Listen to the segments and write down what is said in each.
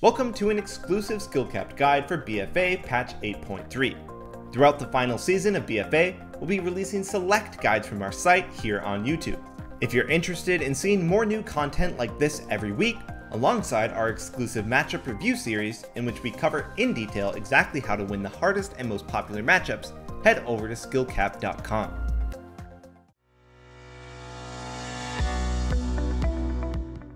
Welcome to an exclusive skill capped guide for BFA patch 8.3. Throughout the final season of BFA, we'll be releasing select guides from our site here on YouTube. If you're interested in seeing more new content like this every week, alongside our exclusive matchup review series in which we cover in detail exactly how to win the hardest and most popular matchups, head over to skillcapped.com.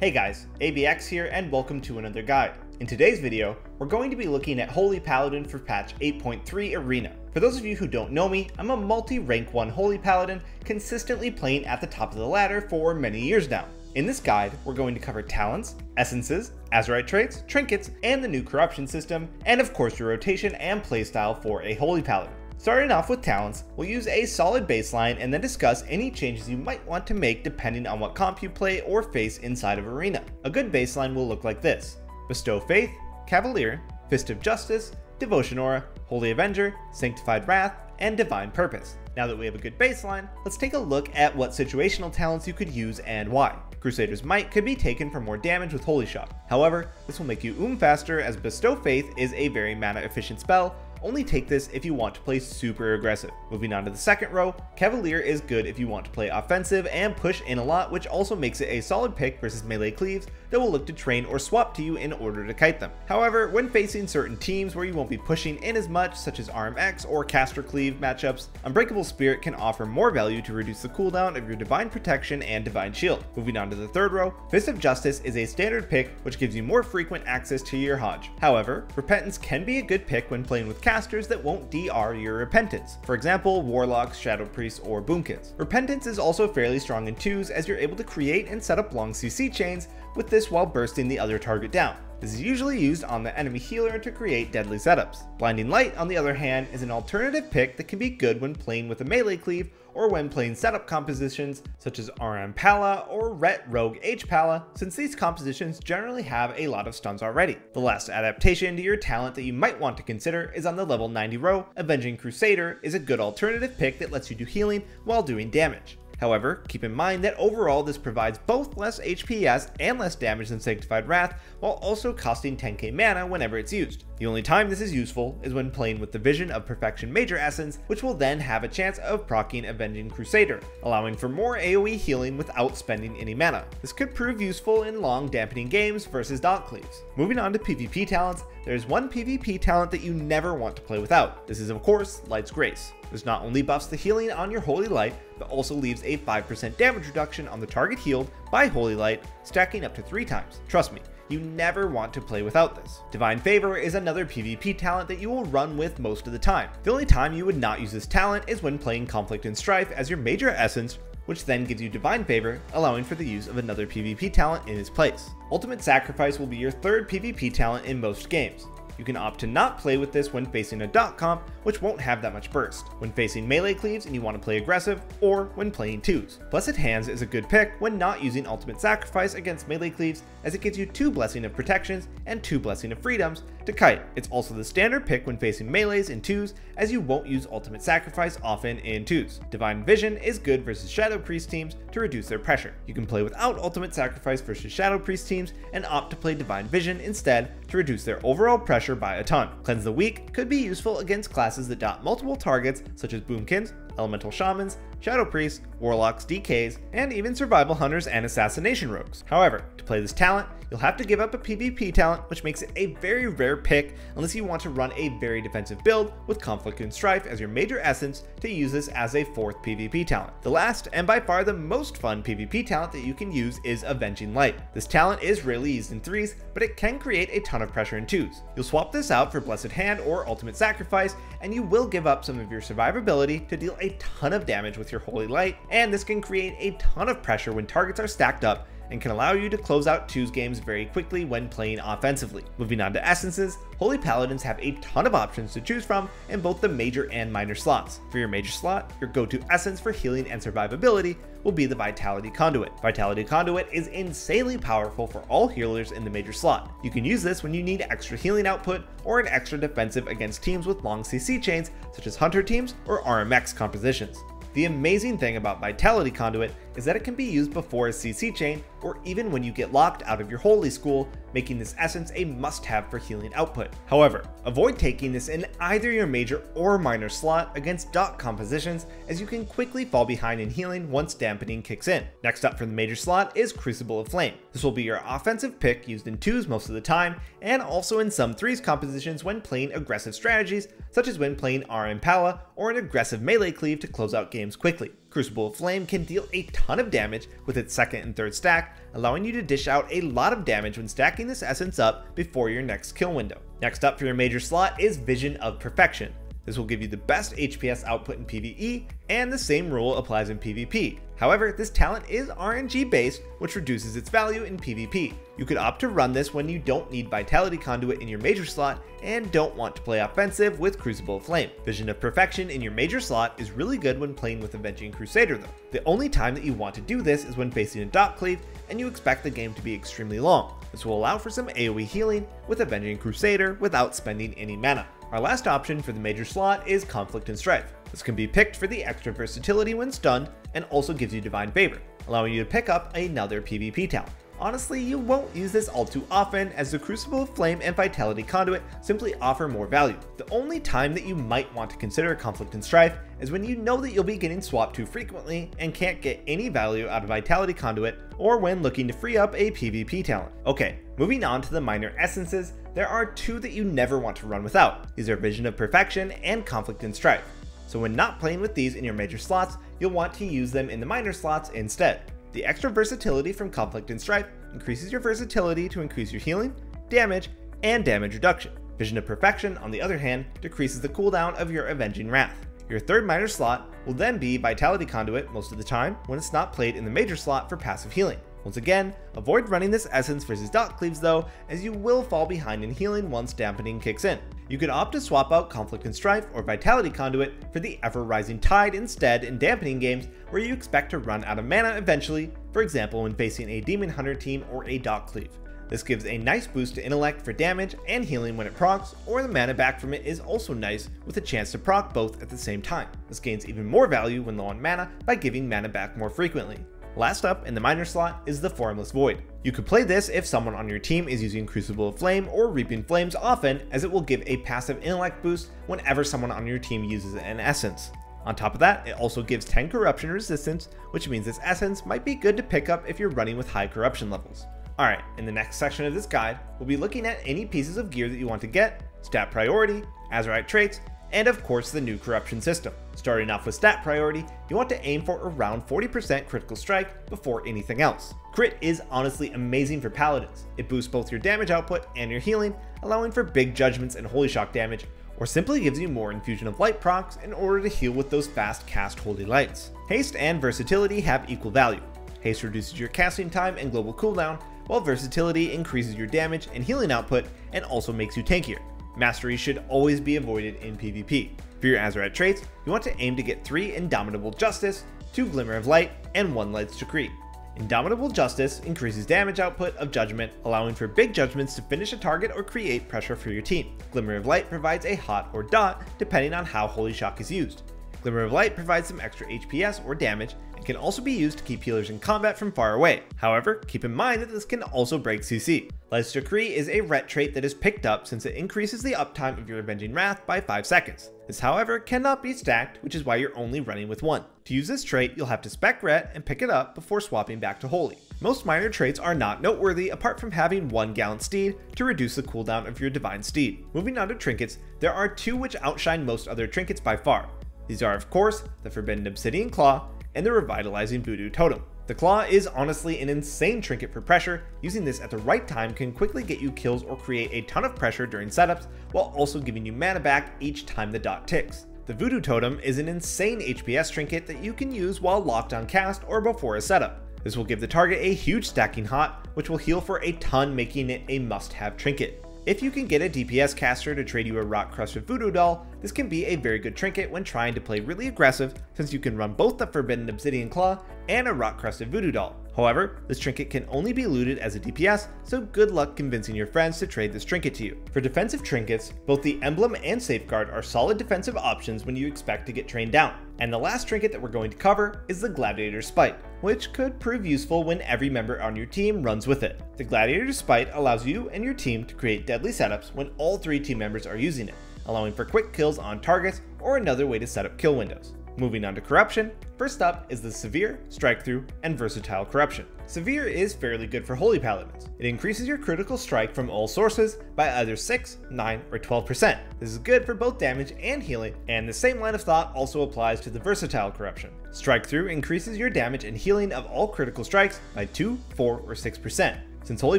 Hey guys, ABX here and welcome to another guide. In today's video, we're going to be looking at Holy Paladin for patch 8.3 Arena. For those of you who don't know me, I'm a multi-rank 1 Holy Paladin, consistently playing at the top of the ladder for many years now. In this guide, we're going to cover talents, essences, Azerite traits, trinkets, and the new corruption system, and of course your rotation and playstyle for a Holy Paladin. Starting off with talents, we'll use a solid baseline and then discuss any changes you might want to make depending on what comp you play or face inside of Arena. A good baseline will look like this. Bestow Faith, Cavalier, Fist of Justice, Devotion Aura, Holy Avenger, Sanctified Wrath, and Divine Purpose. Now that we have a good baseline, let's take a look at what situational talents you could use and why. Crusader's Might could be taken for more damage with Holy Shock. However, this will make you oom faster as Bestow Faith is a very mana efficient spell, only take this if you want to play super aggressive. Moving on to the second row, Cavalier is good if you want to play offensive and push in a lot, which also makes it a solid pick versus melee cleaves that will look to train or swap to you in order to kite them. However, when facing certain teams where you won't be pushing in as much, such as RMX or Caster Cleave matchups, Unbreakable Spirit can offer more value to reduce the cooldown of your Divine Protection and Divine Shield. Moving on to the third row, Fist of Justice is a standard pick which gives you more frequent access to your Hodge. However, Repentance can be a good pick when playing with casters that won't DR your Repentance, for example Warlocks, Shadow Priests, or Boomkins. Repentance is also fairly strong in 2s as you're able to create and set up long CC chains with this while bursting the other target down. This is usually used on the enemy healer to create deadly setups. Blinding Light, on the other hand, is an alternative pick that can be good when playing with a melee cleave or when playing setup compositions such as RM Pala or Ret Rogue H Pala, since these compositions generally have a lot of stuns already. The last adaptation to your talent that you might want to consider is on the level 90 row. Avenging Crusader is a good alternative pick that lets you do healing while doing damage. However, keep in mind that overall this provides both less HPS and less damage than Sanctified Wrath, while also costing 10k mana whenever it's used. The only time this is useful is when playing with the Vision of Perfection Major Essence, which will then have a chance of proccing Avenging Crusader, allowing for more AoE healing without spending any mana. This could prove useful in long dampening games versus Dot Cleaves. Moving on to PvP talents, there's one PvP talent that you never want to play without. This is of course Light's Grace. This not only buffs the healing on your Holy Light, but also leaves a 5% damage reduction on the target healed by Holy Light, stacking up to 3 times. Trust me, you never want to play without this. Divine Favor is another PvP talent that you will run with most of the time. The only time you would not use this talent is when playing Conflict and Strife as your major essence which then gives you Divine Favor, allowing for the use of another PvP talent in its place. Ultimate Sacrifice will be your third PvP talent in most games. You can opt to not play with this when facing a dot comp, which won't have that much burst, when facing melee cleaves and you want to play aggressive, or when playing twos. Blessed Hands is a good pick when not using Ultimate Sacrifice against melee cleaves, as it gives you 2 Blessing of Protections and 2 Blessing of Freedoms to kite. It's also the standard pick when facing melees in twos, as you won't use Ultimate Sacrifice often in twos. Divine Vision is good versus Shadow Priest teams to reduce their pressure. You can play without Ultimate Sacrifice versus Shadow Priest teams and opt to play Divine Vision instead to reduce their overall pressure by a ton. Cleanse the Weak could be useful against classes that dot multiple targets such as Boomkins, Elemental Shamans, Shadow Priests, Warlocks, DKs, and even Survival Hunters and Assassination Rogues. However, to play this talent, you'll have to give up a PvP talent, which makes it a very rare pick unless you want to run a very defensive build with Conflict and Strife as your major essence to use this as a fourth PvP talent. The last, and by far the most fun PvP talent that you can use is Avenging Light. This talent is rarely used in 3s, but it can create a ton of pressure in 2s. You'll swap this out for Blessed Hand or Ultimate Sacrifice, and you will give up some of your survivability to deal a ton of damage with your Holy Light, and this can create a ton of pressure when targets are stacked up and can allow you to close out 2's games very quickly when playing offensively. Moving on to essences, Holy Paladins have a ton of options to choose from in both the major and minor slots. For your major slot, your go-to essence for healing and survivability will be the Vitality Conduit. Vitality Conduit is insanely powerful for all healers in the major slot. You can use this when you need extra healing output or an extra defensive against teams with long CC chains such as Hunter teams or RMX compositions. The amazing thing about Vitality Conduit is that it can be used before a CC chain or even when you get locked out of your holy school, making this essence a must-have for healing output. However, avoid taking this in either your major or minor slot against dot compositions as you can quickly fall behind in healing once dampening kicks in. Next up for the major slot is Crucible of Flame. This will be your offensive pick used in 2s most of the time and also in some 3s compositions when playing aggressive strategies such as when playing RM Pala or an aggressive melee cleave to close out games quickly. Crucible of Flame can deal a ton of damage with its second and third stack, allowing you to dish out a lot of damage when stacking this essence up before your next kill window. Next up for your major slot is Vision of Perfection. This will give you the best HPS output in PvE, and the same rule applies in PvP. However, this talent is RNG based, which reduces its value in PvP. You could opt to run this when you don't need Vitality Conduit in your major slot and don't want to play offensive with Crucible Flame. Vision of Perfection in your major slot is really good when playing with Avenging Crusader though. The only time that you want to do this is when facing a dot cleave and you expect the game to be extremely long. This will allow for some AoE healing with Avenging Crusader without spending any mana. Our last option for the major slot is Conflict and Strife. This can be picked for the extra versatility when stunned and also gives you Divine Favor, allowing you to pick up another PvP talent. Honestly, you won't use this all too often as the Crucible of Flame and Vitality Conduit simply offer more value. The only time that you might want to consider Conflict and Strife is when you know that you'll be getting swapped too frequently and can't get any value out of Vitality Conduit or when looking to free up a PvP talent. Okay, moving on to the minor essences, there are two that you never want to run without. These are Vision of Perfection and Conflict and Strife. So when not playing with these in your major slots, you'll want to use them in the minor slots instead. The extra versatility from Conflict and Strife increases your versatility to increase your healing, damage, and damage reduction. Vision of Perfection, on the other hand, decreases the cooldown of your Avenging Wrath. Your third minor slot will then be Vitality Conduit most of the time when it's not played in the major slot for passive healing. Once again, avoid running this Essence versus Dot Cleaves though, as you will fall behind in healing once dampening kicks in. You could opt to swap out Conflict and Strife or Vitality Conduit for the Ever Rising Tide instead in dampening games where you expect to run out of mana eventually, for example when facing a Demon Hunter team or a Dot Cleave. This gives a nice boost to intellect for damage and healing when it procs, or the mana back from it is also nice with a chance to proc both at the same time. This gains even more value when low on mana by giving mana back more frequently. Last up in the minor slot is the Formless Void. You could play this if someone on your team is using Crucible of Flame or Reaping Flames often, as it will give a passive intellect boost whenever someone on your team uses an essence. On top of that, it also gives 10 corruption resistance, which means this essence might be good to pick up if you're running with high corruption levels. Alright, in the next section of this guide, we'll be looking at any pieces of gear that you want to get, stat priority, Azerite traits, and of course the new corruption system. Starting off with stat priority, you want to aim for around 40% critical strike before anything else. Crit is honestly amazing for paladins. It boosts both your damage output and your healing, allowing for big judgments and holy shock damage, or simply gives you more infusion of light procs in order to heal with those fast cast holy lights. Haste and versatility have equal value. Haste reduces your casting time and global cooldown, while versatility increases your damage and healing output and also makes you tankier. Mastery should always be avoided in PvP. For your Azerite traits, you want to aim to get 3 Indomitable Justice, 2 Glimmer of Light, and 1 Light's Decree. Indomitable Justice increases damage output of Judgment, allowing for big judgments to finish a target or create pressure for your team. Glimmer of Light provides a hot or dot, depending on how Holy Shock is used. Glimmer of Light provides some extra HPS or damage, can also be used to keep healers in combat from far away. However, keep in mind that this can also break CC. Light's Decree is a ret trait that is picked up since it increases the uptime of your Avenging Wrath by 5 seconds. This however cannot be stacked, which is why you're only running with one. To use this trait, you'll have to spec ret and pick it up before swapping back to Holy. Most minor traits are not noteworthy apart from having one Gallant Steed to reduce the cooldown of your Divine Steed. Moving on to trinkets, there are two which outshine most other trinkets by far. These are of course the Forbidden Obsidian Claw and the Revitalizing Voodoo Totem. The Claw is honestly an insane trinket for pressure, using this at the right time can quickly get you kills or create a ton of pressure during setups, while also giving you mana back each time the dot ticks. The Voodoo Totem is an insane HPS trinket that you can use while locked on cast or before a setup. This will give the target a huge stacking hot, which will heal for a ton making it a must-have trinket. If you can get a DPS caster to trade you a Rock Crusted Voodoo Doll, this can be a very good trinket when trying to play really aggressive since you can run both the Forbidden Obsidian Claw and a Rock Crusted Voodoo Doll. However, this trinket can only be looted as a DPS, so good luck convincing your friends to trade this trinket to you. For defensive trinkets, both the Emblem and Safeguard are solid defensive options when you expect to get trained down. And the last trinket that we're going to cover is the Gladiator's Spite. Which could prove useful when every member on your team runs with it. The Gladiator Spite allows you and your team to create deadly setups when all three team members are using it, allowing for quick kills on targets or another way to set up kill windows. Moving on to Corruption, first up is the Severe, Strike Through, and Versatile Corruption. Severe is fairly good for Holy Paladins. It increases your critical strike from all sources by either 6, 9, or 12%. This is good for both damage and healing, and the same line of thought also applies to the Versatile Corruption. Strike Through increases your damage and healing of all critical strikes by 2, 4, or 6%. Since Holy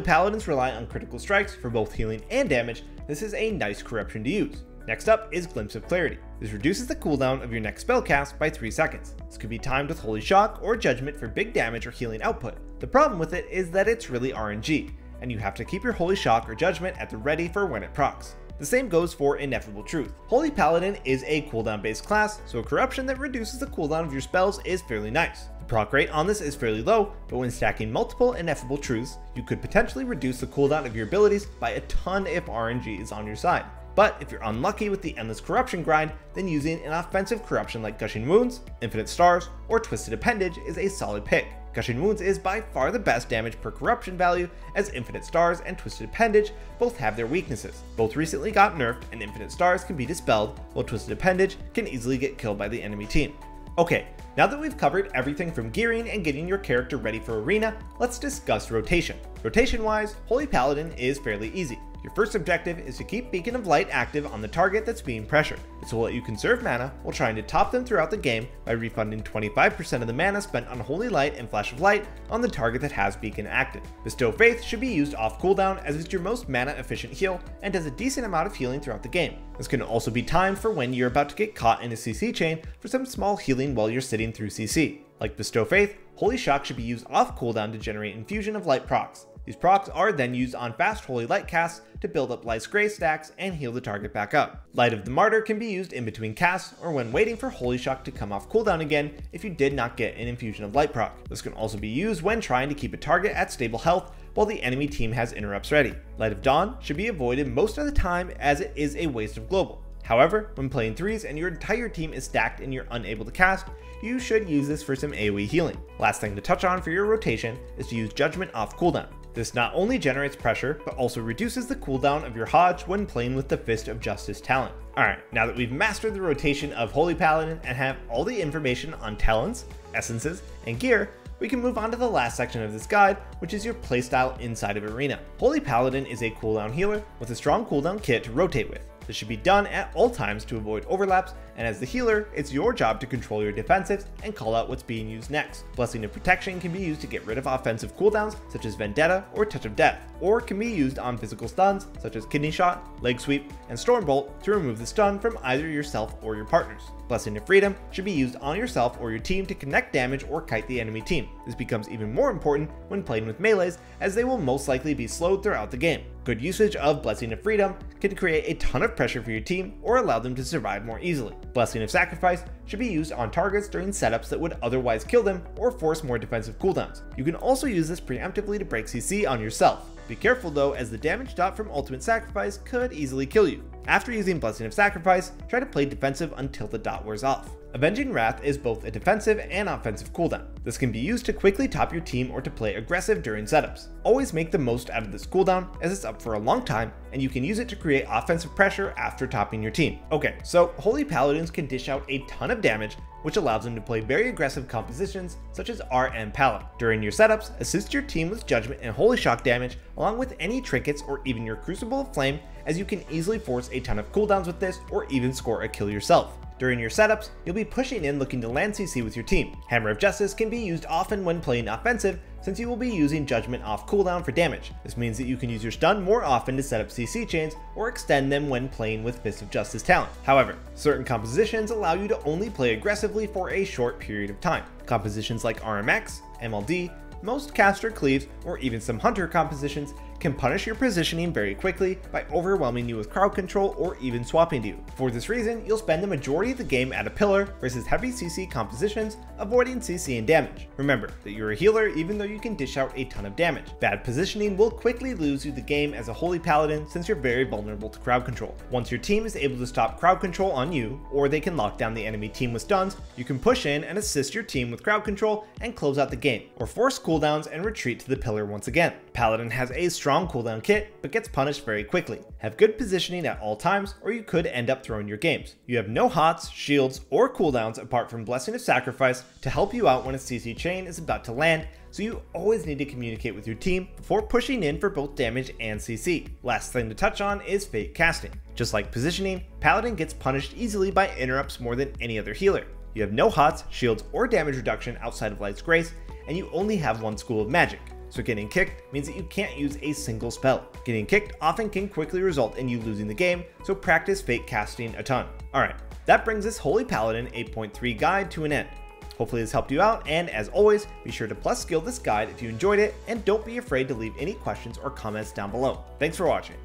Paladins rely on critical strikes for both healing and damage, this is a nice corruption to use. Next up is Glimpse of Clarity. This reduces the cooldown of your next spell cast by 3 seconds. This could be timed with Holy Shock or Judgment for big damage or healing output. The problem with it is that it's really RNG, and you have to keep your Holy Shock or Judgment at the ready for when it procs. The same goes for Ineffable Truth. Holy Paladin is a cooldown based class, so a corruption that reduces the cooldown of your spells is fairly nice. The proc rate on this is fairly low, but when stacking multiple Ineffable Truths, you could potentially reduce the cooldown of your abilities by a ton if RNG is on your side. But if you're unlucky with the endless corruption grind, then using an offensive corruption like Gushing Wounds, Infinite Stars, or Twisted Appendage is a solid pick. Gushing Wounds is by far the best damage per corruption value, as Infinite Stars and Twisted Appendage both have their weaknesses. Both recently got nerfed, and Infinite Stars can be dispelled, while Twisted Appendage can easily get killed by the enemy team. Okay, now that we've covered everything from gearing and getting your character ready for Arena, let's discuss rotation. Rotation wise, Holy Paladin is fairly easy. Your first objective is to keep Beacon of Light active on the target that's being pressured. This will let you conserve mana while trying to top them throughout the game by refunding 25% of the mana spent on Holy Light and Flash of Light on the target that has Beacon active. Bestow Faith should be used off cooldown as it's your most mana efficient heal and does a decent amount of healing throughout the game. This can also be timed for when you're about to get caught in a CC chain for some small healing while you're sitting through CC. Like Bestow Faith, Holy Shock should be used off cooldown to generate Infusion of Light procs. These procs are then used on fast Holy Light casts to build up Light's Grace stacks and heal the target back up. Light of the Martyr can be used in between casts or when waiting for Holy Shock to come off cooldown again if you did not get an Infusion of Light proc. This can also be used when trying to keep a target at stable health while the enemy team has interrupts ready. Light of Dawn should be avoided most of the time as it is a waste of global. However, when playing threes and your entire team is stacked and you're unable to cast, you should use this for some AoE healing. Last thing to touch on for your rotation is to use Judgment off cooldown. This not only generates pressure, but also reduces the cooldown of your Hodge when playing with the Fist of Justice talent. Alright, now that we've mastered the rotation of Holy Paladin and have all the information on talents, essences, and gear, we can move on to the last section of this guide, which is your playstyle inside of Arena. Holy Paladin is a cooldown healer with a strong cooldown kit to rotate with. This should be done at all times to avoid overlaps, and as the healer, it's your job to control your defensives and call out what's being used next. Blessing of Protection can be used to get rid of offensive cooldowns, such as Vendetta or Touch of Death, or can be used on physical stuns, such as Kidney Shot, Leg Sweep, and Stormbolt to remove the stun from either yourself or your partners. Blessing of Freedom should be used on yourself or your team to connect damage or kite the enemy team. This becomes even more important when playing with melees, as they will most likely be slowed throughout the game. Good usage of Blessing of Freedom can create a ton of pressure for your team or allow them to survive more easily. Blessing of Sacrifice should be used on targets during setups that would otherwise kill them or force more defensive cooldowns. You can also use this preemptively to break CC on yourself. Be careful though, as the damage dot from Ultimate Sacrifice could easily kill you. After using Blessing of Sacrifice, try to play defensive until the dot wears off. Avenging Wrath is both a defensive and offensive cooldown. This can be used to quickly top your team or to play aggressive during setups. Always make the most out of this cooldown as it's up for a long time and you can use it to create offensive pressure after topping your team. Okay, so Holy Paladins can dish out a ton of damage which allows them to play very aggressive compositions such as RM Paladin. During your setups, assist your team with Judgment and Holy Shock damage along with any trinkets or even your Crucible of Flame as you can easily force a ton of cooldowns with this or even score a kill yourself. During your setups, you'll be pushing in looking to land CC with your team. Hammer of Justice can be used often when playing offensive since you will be using Judgment off cooldown for damage. This means that you can use your stun more often to set up CC chains or extend them when playing with Fist of Justice talent. However, certain compositions allow you to only play aggressively for a short period of time. Compositions like RMX, MLD, most caster cleaves, or even some hunter compositions can punish your positioning very quickly by overwhelming you with crowd control or even swapping you. For this reason, you'll spend the majority of the game at a pillar versus heavy CC compositions, avoiding CC and damage. Remember that you're a healer even though you can dish out a ton of damage. Bad positioning will quickly lose you the game as a holy paladin since you're very vulnerable to crowd control. Once your team is able to stop crowd control on you, or they can lock down the enemy team with stuns, you can push in and assist your team with crowd control and close out the game, or force cooldowns and retreat to the pillar once again. Paladin has a strong cooldown kit, but gets punished very quickly. Have good positioning at all times, or you could end up throwing your games. You have no hots, shields, or cooldowns apart from Blessing of Sacrifice to help you out when a CC chain is about to land, so you always need to communicate with your team before pushing in for both damage and CC. Last thing to touch on is fake casting. Just like positioning, Paladin gets punished easily by interrupts more than any other healer. You have no hots, shields, or damage reduction outside of Light's Grace, and you only have one school of magic. So getting kicked means that you can't use a single spell. Getting kicked often can quickly result in you losing the game, so practice fake casting a ton. Alright, that brings this Holy Paladin 8.3 guide to an end. Hopefully this helped you out, and as always, be sure to plus skill this guide if you enjoyed it, and don't be afraid to leave any questions or comments down below. Thanks for watching.